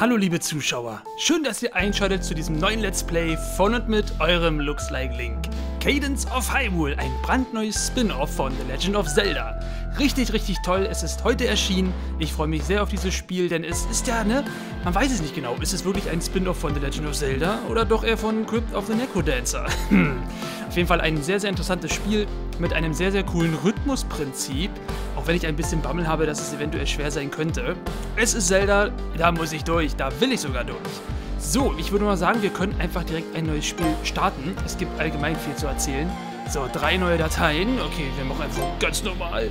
Hallo liebe Zuschauer, schön, dass ihr einschaltet zu diesem neuen Let's Play von und mit eurem Looks Like Link. Cadence of Hyrule, ein brandneues Spin-off von The Legend of Zelda. Richtig, richtig toll, es ist heute erschienen. Ich freue mich sehr auf dieses Spiel, denn es ist ja, ne, man weiß es nicht genau, ist es wirklich ein Spin-off von The Legend of Zelda oder doch eher von Crypt of the Necrodancer? auf jeden Fall ein sehr, sehr interessantes Spiel mit einem sehr, sehr coolen Rhythmusprinzip, wenn ich ein bisschen Bammel habe, dass es eventuell schwer sein könnte. Es ist Zelda, da muss ich durch, da will ich sogar durch. So, ich würde mal sagen, wir können einfach direkt ein neues Spiel starten. Es gibt allgemein viel zu erzählen. So, drei neue Dateien. Okay, wir machen einfach ganz normal.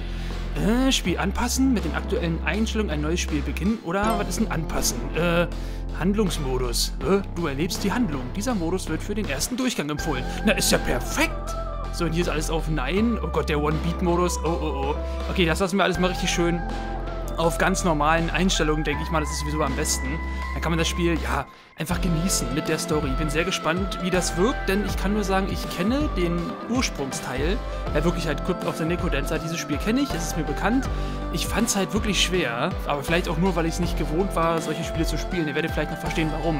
Äh, Spiel anpassen, mit den aktuellen Einstellungen ein neues Spiel beginnen. Oder was ist ein Anpassen? Äh, Handlungsmodus. Äh, du erlebst die Handlung. Dieser Modus wird für den ersten Durchgang empfohlen. Na, ist ja perfekt. So, und hier ist alles auf Nein. Oh Gott, der One-Beat-Modus. Oh, oh, oh. Okay, das lassen wir alles mal richtig schön auf ganz normalen Einstellungen, denke ich mal, das ist sowieso am besten. Dann kann man das Spiel, ja, einfach genießen mit der Story. Ich bin sehr gespannt, wie das wirkt, denn ich kann nur sagen, ich kenne den Ursprungsteil. Ja, wirklich halt Crypt of the Necrodancer. Dieses Spiel kenne ich, es ist mir bekannt. Ich fand es halt wirklich schwer, aber vielleicht auch nur, weil ich es nicht gewohnt war, solche Spiele zu spielen. Ihr werdet vielleicht noch verstehen, warum.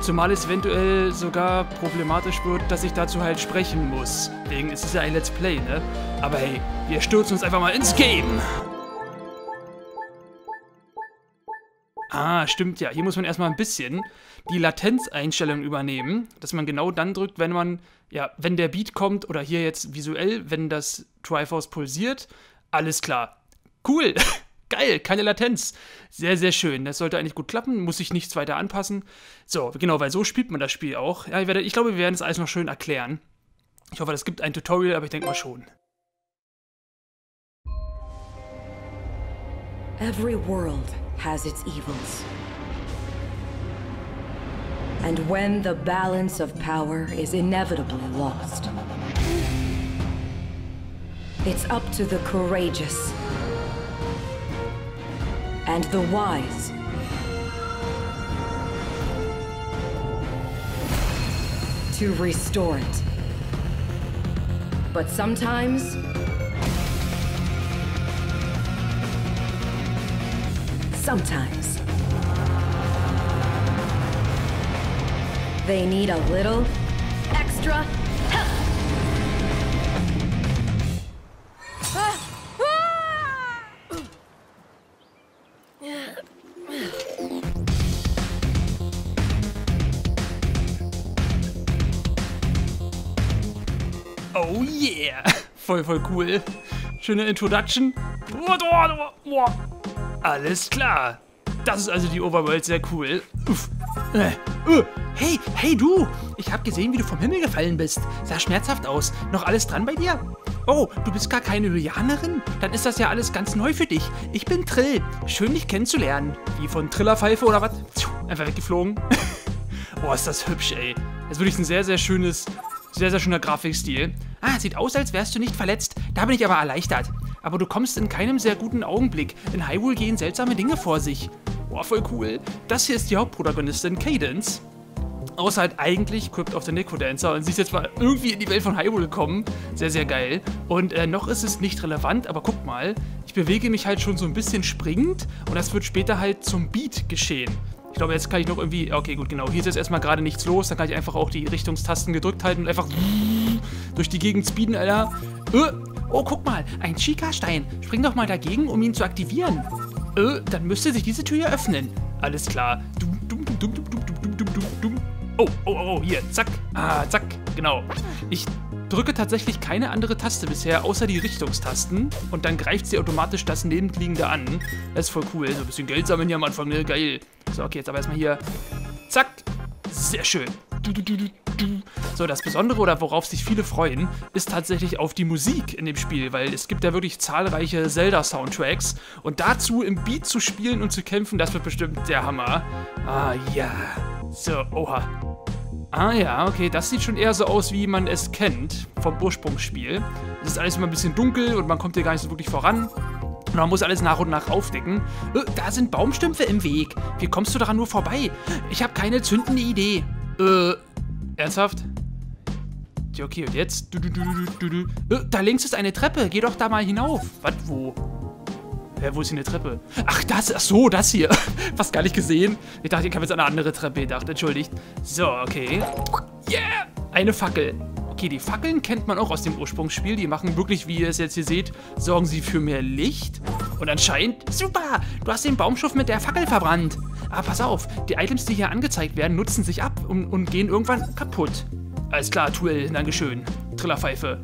Zumal es eventuell sogar problematisch wird, dass ich dazu halt sprechen muss. Ist es ja ein Let's Play, ne? Aber hey, wir stürzen uns einfach mal ins Game. Ah, stimmt ja. Hier muss man erstmal ein bisschen die Latenzeinstellung übernehmen, dass man genau dann drückt, wenn man, ja, wenn der Beat kommt oder hier jetzt visuell, wenn das Triforce pulsiert. Alles klar. Cool. Geil, keine Latenz. Sehr, sehr schön. Das sollte eigentlich gut klappen, muss ich nichts weiter anpassen. So, genau, weil so spielt man das Spiel auch. Ja, ich, werde, ich glaube, wir werden es alles noch schön erklären. Ich hoffe, es gibt ein Tutorial, aber ich denke mal schon. Every world has its evils. And when the balance of power is inevitably lost, it's up to the courageous and the wise to restore it. But sometimes sometimes. They need a little extra Oh yeah! Voll, voll cool. Schöne Introduction. Alles klar. Das ist also die Overworld, sehr cool. Äh, uh. Hey, hey du! Ich habe gesehen, wie du vom Himmel gefallen bist. Sah schmerzhaft aus. Noch alles dran bei dir? Oh, du bist gar keine Hylianerin? Dann ist das ja alles ganz neu für dich. Ich bin Trill. Schön, dich kennenzulernen. Wie von Trillerpfeife oder was? Einfach weggeflogen. oh, ist das hübsch, ey. Das ist wirklich ein sehr, sehr schönes, sehr, sehr schöner Grafikstil. Ah, sieht aus, als wärst du nicht verletzt. Da bin ich aber erleichtert aber du kommst in keinem sehr guten Augenblick. In Hyrule gehen seltsame Dinge vor sich. Boah, voll cool. Das hier ist die Hauptprotagonistin, Cadence. Außer halt eigentlich Crypt of the Necrodancer und sie ist jetzt mal irgendwie in die Welt von Hyrule gekommen. Sehr, sehr geil. Und äh, noch ist es nicht relevant, aber guck mal, ich bewege mich halt schon so ein bisschen springend und das wird später halt zum Beat geschehen. Ich glaube, jetzt kann ich noch irgendwie... Okay, gut, genau. Hier ist jetzt erstmal gerade nichts los. Dann kann ich einfach auch die Richtungstasten gedrückt halten und einfach durch die Gegend speeden, Alter. Äh, Oh, guck mal, ein Chica-Stein. Spring doch mal dagegen, um ihn zu aktivieren. Äh, dann müsste sich diese Tür ja öffnen. Alles klar. Dum, dum, dum, dum, dum, dum, dum, dum, dum. Oh, oh, oh, hier, zack. Ah, zack, genau. Ich drücke tatsächlich keine andere Taste bisher, außer die Richtungstasten. Und dann greift sie automatisch das Nebenliegende an. Das ist voll cool. So ein bisschen Geld sammeln hier am Anfang, ne? Geil. So, okay, jetzt aber erstmal hier. Zack. Sehr schön. Du, du, du, du, so, das Besondere oder worauf sich viele freuen, ist tatsächlich auf die Musik in dem Spiel, weil es gibt ja wirklich zahlreiche Zelda-Soundtracks und dazu im Beat zu spielen und zu kämpfen, das wird bestimmt der Hammer. Ah, ja. So, oha. Ah ja, okay, das sieht schon eher so aus, wie man es kennt vom Ursprungsspiel. Es ist alles immer ein bisschen dunkel und man kommt hier gar nicht so wirklich voran. Und man muss alles nach und nach aufdecken. Äh, da sind Baumstümpfe im Weg. Wie kommst du daran nur vorbei? Ich habe keine zündende Idee. Äh, Ernsthaft? Okay, und jetzt? Du, du, du. Äh, da links ist eine Treppe. Geh doch da mal hinauf. Was, wo? Hä, wo ist hier eine Treppe? Ach, das, ach so, das hier. Fast gar nicht gesehen. Ich dachte, ich habe jetzt an eine andere Treppe gedacht. Entschuldigt. So, okay. Yeah! Eine Fackel. Okay, die Fackeln kennt man auch aus dem Ursprungsspiel. Die machen wirklich, wie ihr es jetzt hier seht, sorgen sie für mehr Licht. Und anscheinend, super, du hast den Baumschuft mit der Fackel verbrannt. Aber pass auf, die Items, die hier angezeigt werden, nutzen sich ab und, und gehen irgendwann kaputt. Alles klar, Tuel, Dankeschön. Trillerpfeife.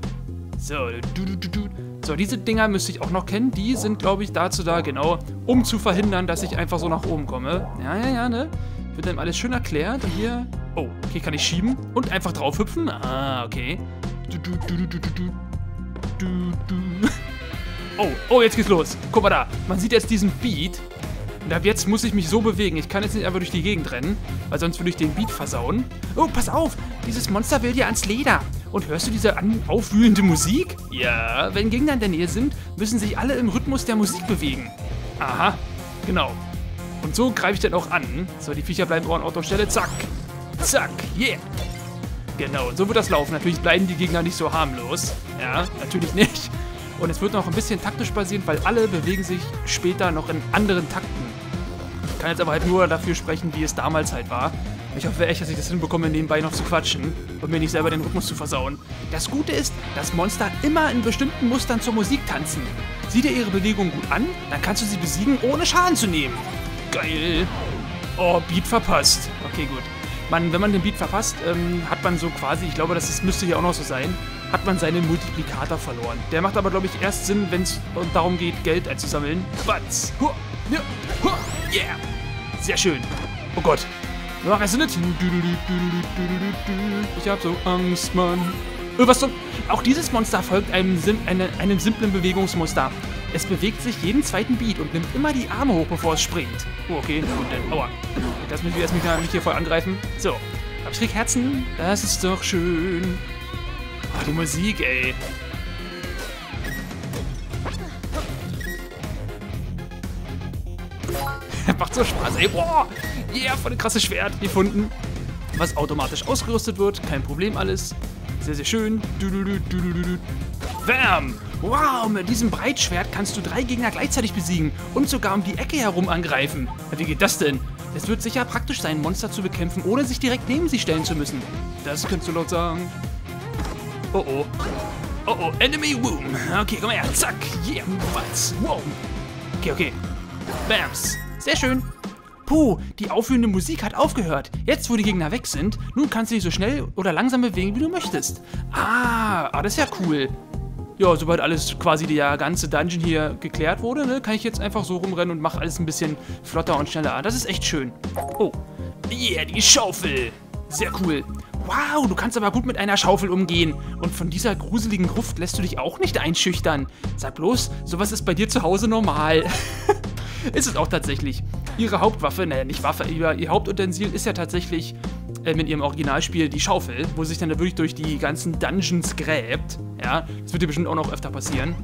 So, du, du, du, du. So, diese Dinger müsste ich auch noch kennen. Die sind, glaube ich, dazu da, genau, um zu verhindern, dass ich einfach so nach oben komme. Ja, ja, ja, ne? Wird dann alles schön erklärt. Und hier... Oh, okay, kann ich schieben und einfach drauf hüpfen. Ah, okay. Du, du, du, du, du, du, du, du. Oh, oh, jetzt geht's los. Guck mal da. Man sieht jetzt diesen Beat. Und ab jetzt muss ich mich so bewegen. Ich kann jetzt nicht einfach durch die Gegend rennen, weil sonst würde ich den Beat versauen. Oh, pass auf. Dieses Monster will dir ans Leder. Und hörst du diese aufwühlende Musik? Ja, wenn Gegner in der Nähe sind, müssen sich alle im Rhythmus der Musik bewegen. Aha, genau. Und so greife ich dann auch an. So, die Viecher bleiben an Ort und Stelle. Zack. Zack. Yeah. Genau, so wird das laufen. Natürlich bleiben die Gegner nicht so harmlos. Ja, natürlich nicht. Und es wird noch ein bisschen taktisch basieren, weil alle bewegen sich später noch in anderen Takten. Kann jetzt aber halt nur dafür sprechen, wie es damals halt war. Ich hoffe echt, dass ich das hinbekomme, nebenbei noch zu quatschen und mir nicht selber den Rhythmus zu versauen. Das Gute ist, dass Monster immer in bestimmten Mustern zur Musik tanzen. Sieh dir ihre Bewegung gut an, dann kannst du sie besiegen, ohne Schaden zu nehmen. Geil. Oh, Beat verpasst. Okay, gut. Man, wenn man den Beat verpasst, ähm, hat man so quasi, ich glaube, das ist, müsste hier auch noch so sein, hat man seinen Multiplikator verloren. Der macht aber, glaube ich, erst Sinn, wenn es darum geht, Geld einzusammeln. Batz. Yeah. Sehr schön. Oh Gott. Mach es nicht. Ich hab so Angst, Mann. Oh, was zum... Auch dieses Monster folgt einem, sim eine, einem simplen Bewegungsmuster. Es bewegt sich jeden zweiten Beat und nimmt immer die Arme hoch, bevor es springt. Oh, okay. Gut, dann. Aua. Lass mich, lass mich, mich hier voll angreifen. So. Aber ich Herzen. Das ist doch schön. Oh, die Musik, ey. Macht so Spaß, ey. Boah. Yeah, voll ein krasses Schwert gefunden. Was automatisch ausgerüstet wird. Kein Problem alles. Sehr, sehr schön. Du, du, du. Bam! Wow, mit diesem Breitschwert kannst du drei Gegner gleichzeitig besiegen und sogar um die Ecke herum angreifen. Wie geht das denn? Es wird sicher praktisch sein, Monster zu bekämpfen, ohne sich direkt neben sie stellen zu müssen. Das könntest du laut sagen. Oh oh. Oh oh, Enemy Boom. Okay, komm her. Zack. Yeah, was? Wow. Okay, okay. Bams. Sehr schön. Puh, die aufwühlende Musik hat aufgehört. Jetzt, wo die Gegner weg sind, nun kannst du dich so schnell oder langsam bewegen, wie du möchtest. Ah, ah das ist ja cool. Ja, sobald alles quasi der ganze Dungeon hier geklärt wurde, ne, kann ich jetzt einfach so rumrennen und mache alles ein bisschen flotter und schneller. Das ist echt schön. Oh, yeah, die Schaufel. Sehr cool. Wow, du kannst aber gut mit einer Schaufel umgehen. Und von dieser gruseligen Gruft lässt du dich auch nicht einschüchtern. Sag bloß, sowas ist bei dir zu Hause normal. ist es auch tatsächlich. Ihre Hauptwaffe, naja, nicht Waffe, ihr, Hauptutensil ist ja tatsächlich ähm, in ihrem Originalspiel die Schaufel, wo sie sich dann wirklich durch die ganzen Dungeons gräbt. Ja, das wird dir bestimmt auch noch öfter passieren.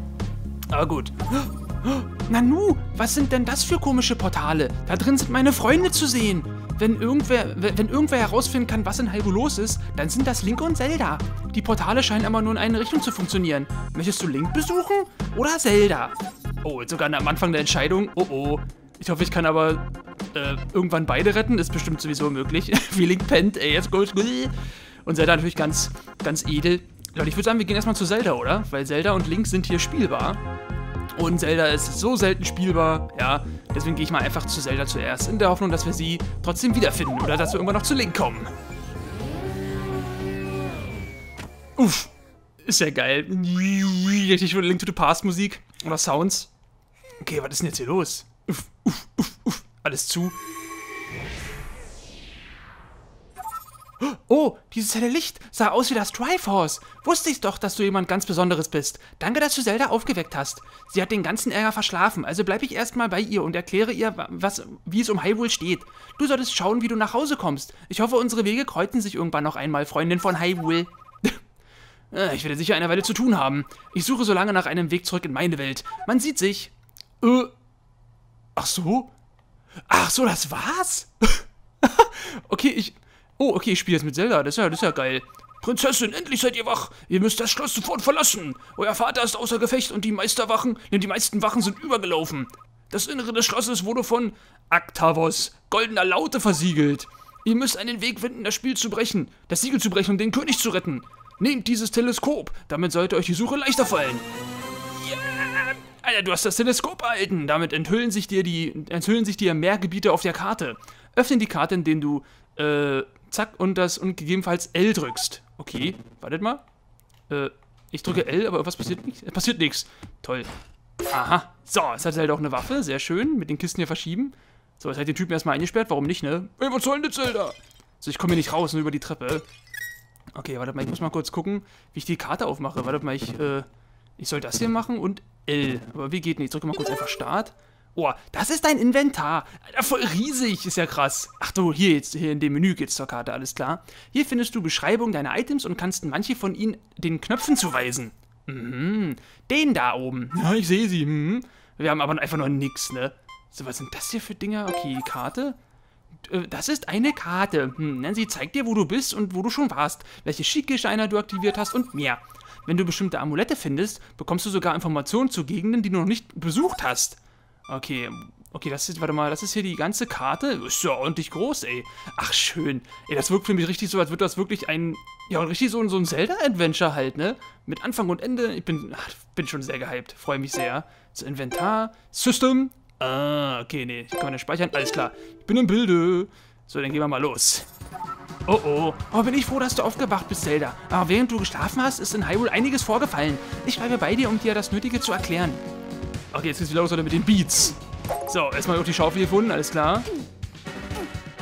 Aber gut. Nanu, was sind denn das für komische Portale? Da drin sind meine Freunde zu sehen. Wenn irgendwer, wenn irgendwer herausfinden kann, was in Hyrule los ist, dann sind das Link und Zelda. Die Portale scheinen immer nur in eine Richtung zu funktionieren. Möchtest du Link besuchen oder Zelda? Oh, jetzt sogar am Anfang der Entscheidung. Oh oh. Ich hoffe, ich kann aber äh, irgendwann beide retten. Ist bestimmt sowieso möglich. Wie Link pennt, ey, jetzt goes. Und Zelda natürlich ganz, ganz edel. Leute, ich würde sagen, wir gehen erstmal zu Zelda, oder? Weil Zelda und Link sind hier spielbar. Und Zelda ist so selten spielbar, ja. Deswegen gehe ich mal einfach zu Zelda zuerst, in der Hoffnung, dass wir sie trotzdem wiederfinden oder dass wir irgendwann noch zu Link kommen. Uff, ist ja geil. Richtig Link to the Past Musik oder Sounds. Okay, was ist denn jetzt hier los? Uff, uff, uff, uff. Alles zu. Oh, dieses helle Licht sah aus wie das Triforce. Wusste ich doch, dass du jemand ganz Besonderes bist. Danke, dass du Zelda aufgeweckt hast. Sie hat den ganzen Ärger verschlafen, also bleibe ich erstmal bei ihr und erkläre ihr, was, wie es um Hyrule steht. Du solltest schauen, wie du nach Hause kommst. Ich hoffe, unsere Wege kreuzen sich irgendwann noch einmal, Freundin von Hyrule. Äh, ich werde sicher eine Weile zu tun haben. Ich suche so lange nach einem Weg zurück in meine Welt. Man sieht sich. Äh, Ach so? Ach so, das war's? okay, ich... Oh, okay, ich spiele jetzt mit Zelda. Das ist ja, das ist ja geil. Prinzessin, endlich seid ihr wach. Ihr müsst das Schloss sofort verlassen. Euer Vater ist außer Gefecht und die Meisterwachen, die meisten Wachen sind übergelaufen. Das Innere des Schlosses wurde von Aktavos, goldener Laute, versiegelt. Ihr müsst einen Weg finden, das Spiel zu brechen, das Siegel zu brechen und den König zu retten. Nehmt dieses Teleskop, damit sollte euch die Suche leichter fallen. Alter, du hast das Teleskop erhalten. Damit enthüllen sich dir die, enthüllen sich dir mehr Gebiete auf der Karte. Öffne die Karte, indem du, äh, zack, und das und gegebenenfalls L drückst. Okay, wartet mal. Äh, ich drücke L, aber was passiert nichts? Es passiert nichts. Toll. Aha. So, jetzt hat halt auch eine Waffe. Sehr schön. Mit den Kisten hier verschieben. So, jetzt hat den Typen erstmal eingesperrt. Warum nicht, ne? Ey, was soll denn Zelda? So, ich komme hier nicht raus, nur über die Treppe. Okay, warte mal, ich muss mal kurz gucken, wie ich die Karte aufmache. Warte mal, ich, äh, ich soll das hier machen und L. Aber wie geht nicht? Ich drücke mal kurz einfach Start. Oh, das ist dein Inventar. Alter, voll riesig. Ist ja krass. Ach du, hier jetzt, hier in dem Menü geht's zur Karte, alles klar. Hier findest du Beschreibung deiner Items und kannst manche von ihnen den Knöpfen zuweisen. Mhm. Den da oben. Ja, ich sehe sie. Mhm. Wir haben aber einfach noch nix, ne? So, was sind das hier für Dinger? Okay, die Karte. Äh, Das ist eine Karte. Hm, sie zeigt dir, wo du bist und wo du schon warst, welche Schickgescheine du aktiviert hast und mehr. Wenn du bestimmte Amulette findest, bekommst du sogar Informationen zu Gegenden, die du noch nicht besucht hast. Okay, okay, das ist, warte mal, das ist hier die ganze Karte. Ist ja ordentlich groß, ey. Ach, schön. Ey, das wirkt für mich richtig so, als würde das wirklich ein, ja, richtig so, so ein Zelda-Adventure halt, ne? Mit Anfang und Ende. Ich bin, ach, bin schon sehr gehypt. Freue mich sehr. So, Inventar, System. Ah, okay, nee, kann man nicht speichern. Alles klar. Ich bin im Bilde. So, dann gehen wir mal los. Oh oh. Oh, bin ich froh, dass du aufgewacht bist, Zelda. Aber während du geschlafen hast, ist in Hyrule einiges vorgefallen. Ich bleibe bei dir, um dir das Nötige zu erklären. Okay, jetzt geht's wieder los mit den Beats. So, erstmal auf die Schaufel gefunden, alles klar.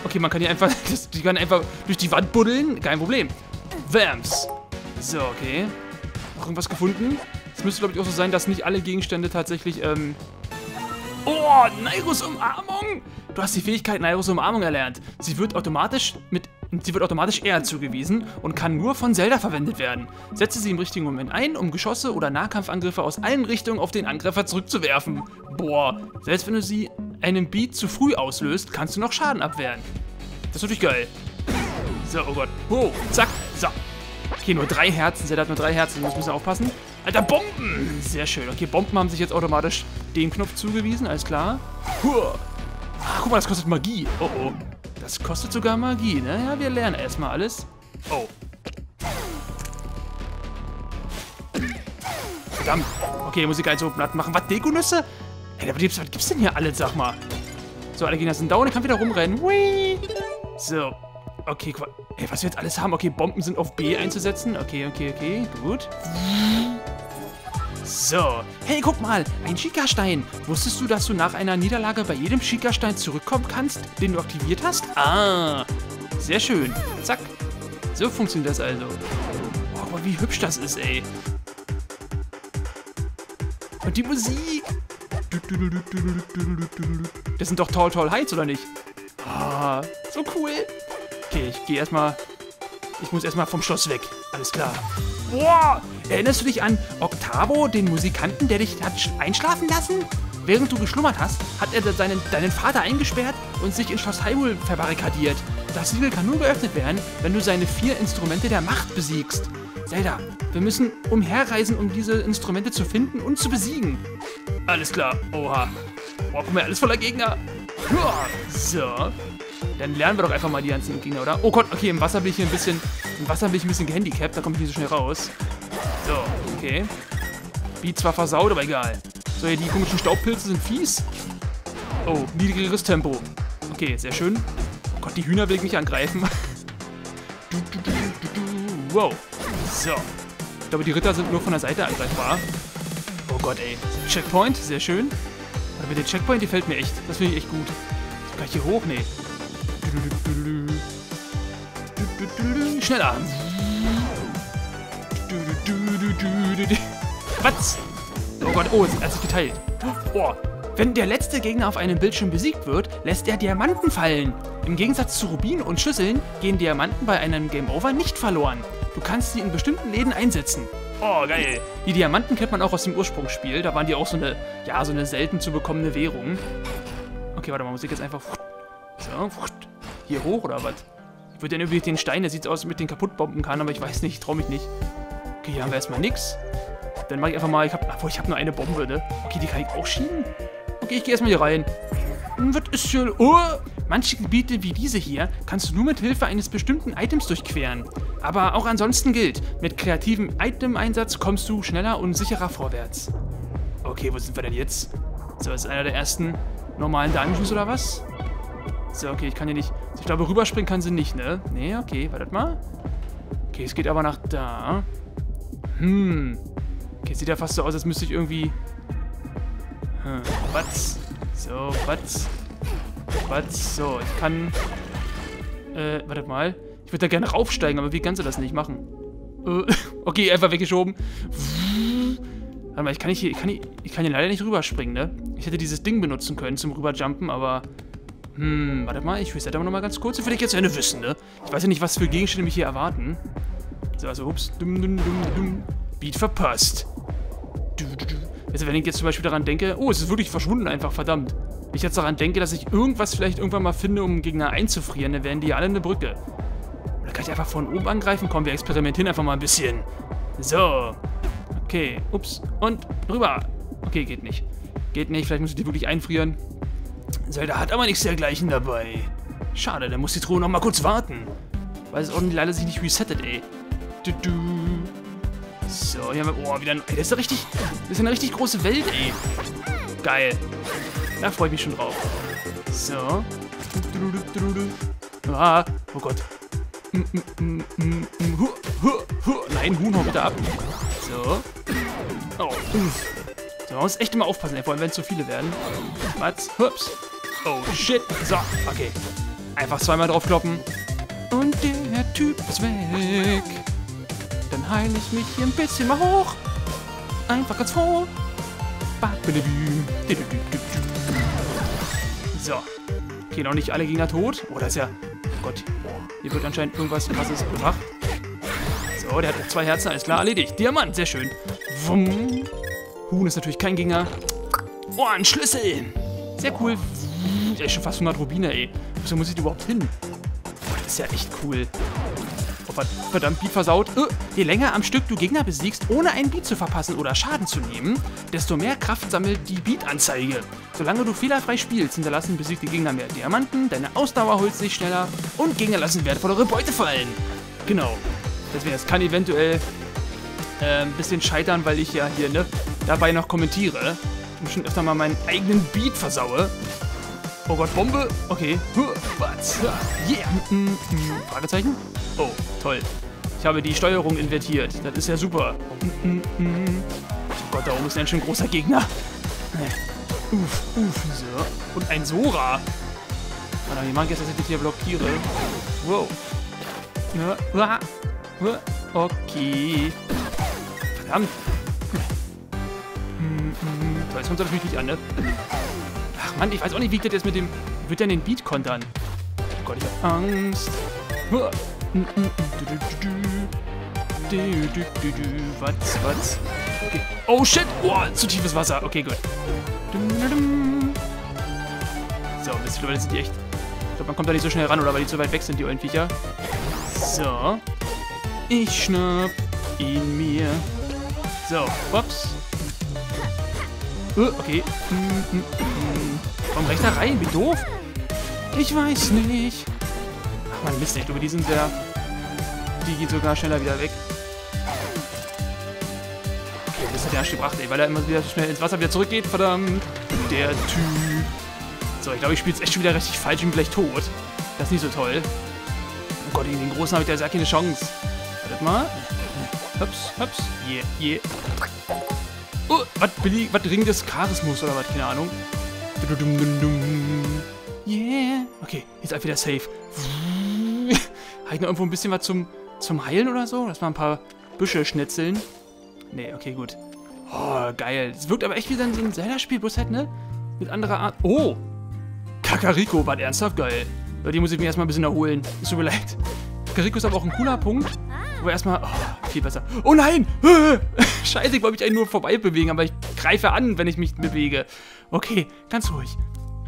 Okay, man kann hier einfach, die kann einfach durch die Wand buddeln, kein Problem. Vamps. So, okay. Noch irgendwas gefunden? Es müsste, glaube ich, auch so sein, dass nicht alle Gegenstände tatsächlich, ähm... Oh, Nairos Umarmung! Du hast die Fähigkeit Nairos Umarmung erlernt. Sie wird automatisch mit Sie wird automatisch eher zugewiesen und kann nur von Zelda verwendet werden. Setze sie im richtigen Moment ein, um Geschosse oder Nahkampfangriffe aus allen Richtungen auf den Angreifer zurückzuwerfen. Boah, selbst wenn du sie einem Beat zu früh auslöst, kannst du noch Schaden abwehren. Das ist natürlich geil. So, oh Gott. Oh, zack, so. Okay, nur drei Herzen. Zelda hat nur drei Herzen, muss ein bisschen aufpassen. Alter, Bomben! Sehr schön. Okay, Bomben haben sich jetzt automatisch dem Knopf zugewiesen, alles klar. Huh. Ach, guck mal, das kostet Magie. Oh, oh. Das kostet sogar Magie, ne? Ja, wir lernen erstmal alles. Oh. Verdammt. Okay, Musik also platt machen. Was, Dekonüsse? Hey, was gibt's, was gibt's denn hier alles, sag mal? So, alle Gegner sind down, ich kann wieder rumrennen. Whee! So. Okay, guck mal. Ey, was wir jetzt alles haben. Okay, Bomben sind auf B einzusetzen. Okay, okay, okay. Gut. So. Hey, guck mal. Ein Schikastein. Wusstest du, dass du nach einer Niederlage bei jedem Schikastein zurückkommen kannst, den du aktiviert hast? Ah. Sehr schön. Zack. So funktioniert das also. Boah, aber wie hübsch das ist, ey. Und die Musik. Das sind doch Tall Tall Heights, oder nicht? Ah, so cool. Okay, ich gehe erstmal. Ich muss erstmal vom Schloss weg. Alles klar. Boah! Erinnerst du dich an Octavo, den Musikanten, der dich hat sch- einschlafen lassen? Während du geschlummert hast, hat er seinen, deinen Vater eingesperrt und sich in Schloss Hyrule verbarrikadiert. Das Siegel kann nur geöffnet werden, wenn du seine vier Instrumente der Macht besiegst. Zelda, wir müssen umherreisen, um diese Instrumente zu finden und zu besiegen. Alles klar. Oha. Boah, guck mal, alles voller Gegner. So. Dann lernen wir doch einfach mal die ganzen Gegner, oder? Oh Gott, okay, im Wasser bin ich hier ein bisschen. Im Wasser bin ich ein bisschen gehandicapt, da komme ich nicht so schnell raus. So, okay. Beat zwar versaut, aber egal. So, hier die komischen Staubpilze sind fies. Oh, niedrigeres Tempo. Okay, sehr schön. Oh Gott, die Hühner will ich mich angreifen. Du, du, du. Wow. So. Ich glaube, die Ritter sind nur von der Seite angreifbar. Oh Gott, ey. Checkpoint, sehr schön. Aber mit dem Checkpoint, die fällt mir echt. Das finde ich echt gut. Kann ich hier hoch? Nee. Schneller. Was? Oh Gott, oh, er hat sich geteilt. Oh. Wenn der letzte Gegner auf einem Bildschirm besiegt wird, lässt er Diamanten fallen. Im Gegensatz zu Rubinen und Schüsseln gehen Diamanten bei einem Game Over nicht verloren. Du kannst sie in bestimmten Läden einsetzen. Oh, geil. Die Diamanten kennt man auch aus dem Ursprungsspiel. Da waren die auch so eine, ja, so eine selten zu bekommene Währung. Okay, warte mal, Musik jetzt einfach. So, hier hoch oder was? Ich würde dann irgendwie den Stein, der sieht aus, mit den kaputt bomben kann, aber ich weiß nicht, ich traue mich nicht. Okay, hier haben wir erstmal nichts. Dann mache ich einfach mal, ich habe, obwohl ich habe nur eine Bombe, ne? Okay, die kann ich auch schieben. Okay, ich gehe erstmal hier rein. Hm, Was ist hier? Oh! Manche Gebiete wie diese hier kannst du nur mit Hilfe eines bestimmten Items durchqueren. Aber auch ansonsten gilt, mit kreativem Item-Einsatz kommst du schneller und sicherer vorwärts. Okay, wo sind wir denn jetzt? So, das ist einer der ersten normalen Dungeons oder was? So, okay, ich kann hier nicht... Ich glaube, rüberspringen kann sie nicht, ne? Nee, okay, wartet mal. Okay, es geht aber nach da. Hm. Okay, sieht ja fast so aus, als müsste ich irgendwie... Hm, was? So, was? Was? So, ich kann... Äh, wartet mal. Ich würde da gerne raufsteigen, aber wie kannst du das nicht machen? Äh, okay, einfach weggeschoben. Warte mal, ich kann, hier, ich, kann hier, ich kann hier leider nicht rüberspringen, ne? Ich hätte dieses Ding benutzen können zum rüberjumpen, aber... Hm, warte mal, ich reset aber nochmal ganz kurz. Das will ich jetzt Ende wissen, ne? Ich weiß ja nicht, was für Gegenstände mich hier erwarten. So, also, ups. Dum, dum, dum, dum. Beat verpasst. Du, du, du. Also, wenn ich jetzt zum Beispiel daran denke... Oh, es ist wirklich verschwunden einfach, verdammt. Wenn ich jetzt daran denke, dass ich irgendwas vielleicht irgendwann mal finde, um Gegner einzufrieren, dann wären die alle eine Brücke. Oder kann ich einfach von oben angreifen? Komm, wir experimentieren einfach mal ein bisschen. So. Okay, ups. Und rüber. Okay, geht nicht. Geht nicht, vielleicht muss ich die wirklich einfrieren. Zelda hat aber nichts dergleichen dabei. Schade, dann muss die Truhe noch mal kurz warten. Weil es irgendwie leider sich nicht resettet, ey. Du, du. So, hier haben wir... Oh, wieder ein... Ey, das ist eine richtig... Das ist eine richtig große Welt, ey. Geil. Da freue ich mich schon drauf. So. Ah, oh Gott. Mm, mm, mm. Nein, Huhn, hau bitte ab. So. Oh. So, man muss echt immer aufpassen, ey, vor allem wenn es zu viele werden. Was? Hups. Oh, shit. So, okay. Einfach zweimal draufkloppen. Und der Typ ist weg. Dann heile ich mich hier ein bisschen mal hoch. Einfach ganz froh. So. Okay, noch nicht alle Gegner tot. Oh, das ist ja... Oh Gott. Hier wird anscheinend irgendwas krasses gemacht. So, der hat zwei Herzen. Alles klar, erledigt. Diamant, sehr schön. Wumm. Huhn ist natürlich kein Gegner. Oh, ein Schlüssel. Sehr cool. Der ist schon fast 100 Rubine, ey. Wo muss ich überhaupt hin? Boah, das ist ja echt cool. Oh, verdammt, Beat versaut. Uh, je länger am Stück du Gegner besiegst, ohne einen Beat zu verpassen oder Schaden zu nehmen, desto mehr Kraft sammelt die Beat-Anzeige. Solange du fehlerfrei spielst, hinterlassen besiegte Gegner mehr Diamanten, deine Ausdauer holt sich schneller und Gegner lassen wertvollere Beute fallen. Genau. Deswegen, es kann eventuell äh, ein bisschen scheitern, weil ich ja hier, ne, dabei noch kommentiere. Und schon öfter mal meinen eigenen Beat versaue. Oh Gott, Bombe. Okay. Was? Yeah. Fragezeichen? Oh, toll. Ich habe die Steuerung invertiert. Das ist ja super. Oh Gott, da oben ist ein schön großer Gegner. Uff, uff, so. Und ein Sora. Warte, wie mag ich jetzt, dass ich das hier blockiere? Wow. Okay. Verdammt. Toll, jetzt kommt das natürlich nicht an, ne? Mann, ich weiß auch nicht, wie das jetzt mit dem... Wird der den Beat kontern? Oh Gott, ich hab Angst. Was, was? Okay. Oh shit! Oh, zu tiefes Wasser. Okay, gut. So, mittlerweile sind die echt... Ich glaube, man kommt da nicht so schnell ran, oder weil die zu weit weg sind, die ollen Viecher. So. Ich schnapp ihn mir. So, ups. Uh, okay. Mm, mm, mm. Komm da rein, wie doof. Ich weiß nicht. Ach man, Mist, ich glaube, die sind sehr... Die geht sogar schneller wieder weg. Okay, das hat der Arsch gebracht, ey, weil er immer wieder schnell ins Wasser wieder zurückgeht. Verdammt. Der Typ. So, ich glaube, ich spiele jetzt echt schon wieder richtig falsch und gleich tot. Das ist nicht so toll. Oh Gott, gegen den Großen habe ich da jetzt keine Chance. Wartet mal. Hups, hups. Yeah, yeah. Was was Ring des Charismus oder was? Keine Ahnung. Yeah. Okay, jetzt einfach wieder safe. Habe ich noch irgendwo ein bisschen was zum, zum Heilen oder so? Lass mal ein paar Büsche schnitzeln. Nee, okay, gut. Oh, geil. Es wirkt aber echt wie so ein Zelda-Spiel, bloß halt, ne? Mit anderer Art. Oh! Kakariko, war ernsthaft geil. Die muss ich mir erstmal ein bisschen erholen. Es tut mir leid. Kakariko ist aber auch ein cooler Punkt. Wo erstmal. Oh, viel besser. Oh nein! Scheiße, ich wollte mich eigentlich nur vorbei bewegen, aber ich greife an, wenn ich mich bewege. Okay, ganz ruhig.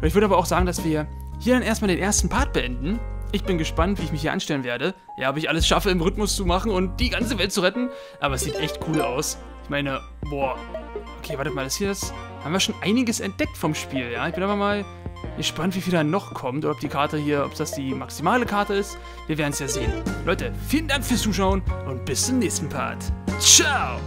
Ich würde aber auch sagen, dass wir hier dann erstmal den ersten Part beenden. Ich bin gespannt, wie ich mich hier anstellen werde. Ja, ob ich alles schaffe, im Rhythmus zu machen und die ganze Welt zu retten. Aber es sieht echt cool aus. Ich meine, boah. Okay, warte mal, das hier ist... Haben wir schon einiges entdeckt vom Spiel, ja? Ich bin aber mal gespannt, wie viel da noch kommt. Oder ob die Karte hier, ob das die maximale Karte ist. Wir werden es ja sehen. Leute, vielen Dank fürs Zuschauen und bis zum nächsten Part. Ciao!